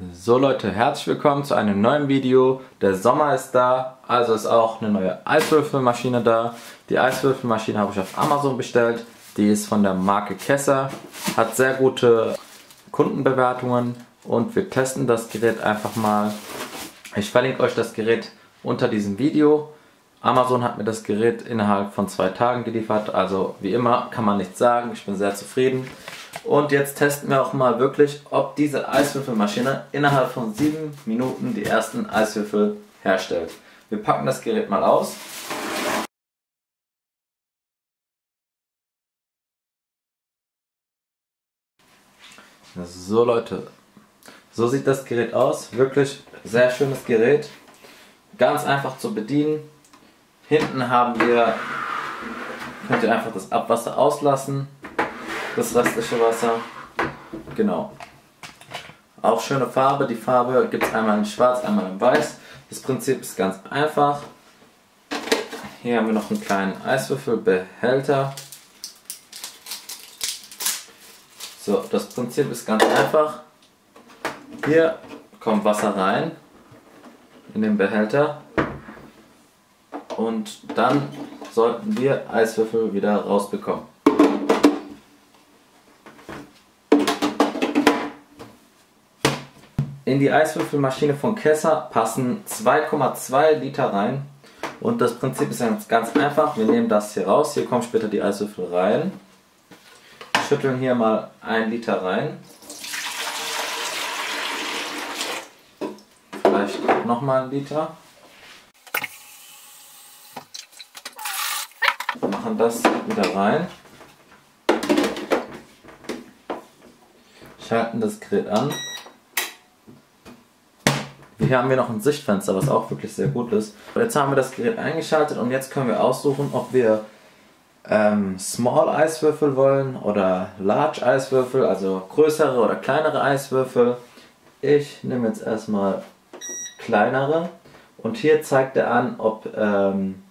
So Leute, herzlich willkommen zu einem neuen Video. Der Sommer ist da, also ist auch eine neue Eiswürfelmaschine da. Die Eiswürfelmaschine habe ich auf Amazon bestellt. Die ist von der Marke Kesser, hat sehr gute Kundenbewertungen und wir testen das Gerät einfach mal. Ich verlinke euch das Gerät unter diesem Video. Amazon hat mir das Gerät innerhalb von zwei Tagen geliefert, also wie immer kann man nichts sagen, ich bin sehr zufrieden. Und jetzt testen wir auch mal wirklich, ob diese Eiswürfelmaschine innerhalb von 7 Minuten die ersten Eiswürfel herstellt. Wir packen das Gerät mal aus. So Leute, so sieht das Gerät aus. Wirklich sehr schönes Gerät. Ganz einfach zu bedienen. Hinten haben wir, könnt ihr einfach das Abwasser auslassen das restliche Wasser. Genau. Auch schöne Farbe. Die Farbe gibt es einmal in schwarz, einmal in weiß. Das Prinzip ist ganz einfach. Hier haben wir noch einen kleinen Eiswürfelbehälter. So, das Prinzip ist ganz einfach. Hier kommt Wasser rein in den Behälter und dann sollten wir Eiswürfel wieder rausbekommen. In die Eiswürfelmaschine von Kesser passen 2,2 Liter rein. Und das Prinzip ist ganz einfach. Wir nehmen das hier raus. Hier kommen später die Eiswürfel rein. Schütteln hier mal 1 Liter rein. Vielleicht nochmal ein Liter. Machen das wieder rein. Schalten das Gerät an. Hier haben wir noch ein Sichtfenster, was auch wirklich sehr gut ist. Jetzt haben wir das Gerät eingeschaltet und jetzt können wir aussuchen, ob wir ähm, Small Eiswürfel wollen oder Large Eiswürfel, also größere oder kleinere Eiswürfel. Ich nehme jetzt erstmal kleinere und hier zeigt er an, ob ähm,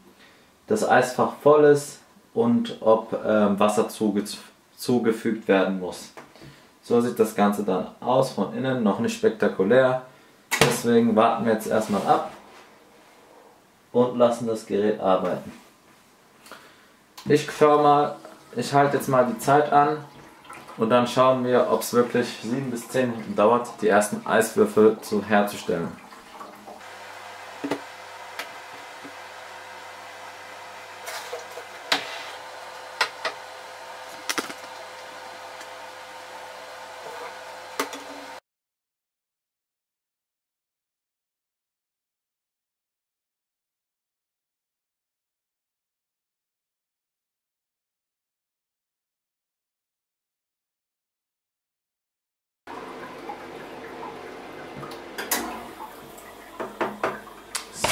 das Eisfach voll ist und ob ähm, Wasser zuge zugefügt werden muss. So sieht das Ganze dann aus von innen, noch nicht spektakulär. Deswegen warten wir jetzt erstmal ab und lassen das Gerät arbeiten. Ich schaue mal, ich halte jetzt mal die Zeit an und dann schauen wir, ob es wirklich 7 bis 10 Minuten dauert, die ersten Eiswürfel zu herzustellen.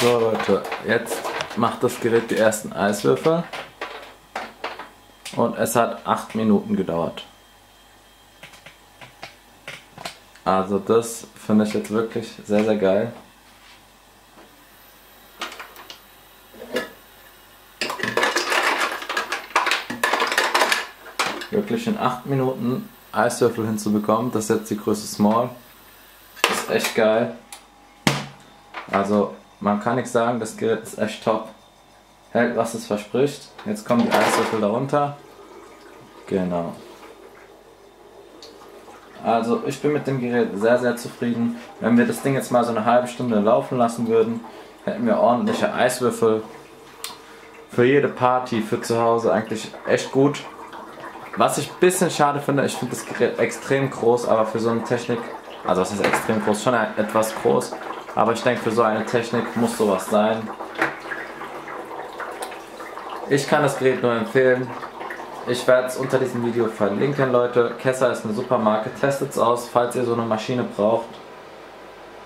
So Leute, jetzt macht das Gerät die ersten Eiswürfel und es hat 8 Minuten gedauert. Also das finde ich jetzt wirklich sehr sehr geil. Wirklich in 8 Minuten Eiswürfel hinzubekommen, das ist jetzt die Größe Small. Das ist echt geil. Also man kann nichts sagen, das Gerät ist echt top. Hält, was es verspricht. Jetzt kommen die Eiswürfel darunter. Genau. Also ich bin mit dem Gerät sehr, sehr zufrieden. Wenn wir das Ding jetzt mal so eine halbe Stunde laufen lassen würden, hätten wir ordentliche Eiswürfel. Für jede Party, für zu Hause eigentlich echt gut. Was ich ein bisschen schade finde, ich finde das Gerät extrem groß, aber für so eine Technik, also das ist extrem groß, schon etwas groß, aber ich denke, für so eine Technik muss sowas sein. Ich kann das Gerät nur empfehlen. Ich werde es unter diesem Video verlinken, Leute. Kessa ist eine super Marke. Testet es aus, falls ihr so eine Maschine braucht.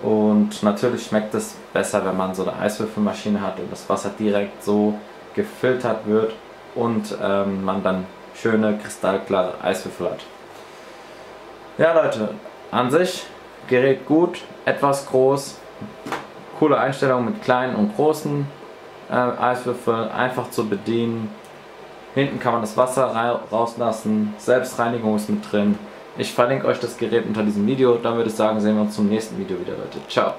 Und natürlich schmeckt es besser, wenn man so eine Eiswürfelmaschine hat und das Wasser direkt so gefiltert wird und ähm, man dann schöne kristallklare Eiswürfel hat. Ja Leute, an sich Gerät gut, etwas groß, Coole Einstellung mit kleinen und großen äh, Eiswürfeln, einfach zu bedienen. Hinten kann man das Wasser rauslassen, Selbstreinigung ist mit drin. Ich verlinke euch das Gerät unter diesem Video. Dann würde ich sagen, sehen wir uns zum nächsten Video wieder, Leute. Ciao.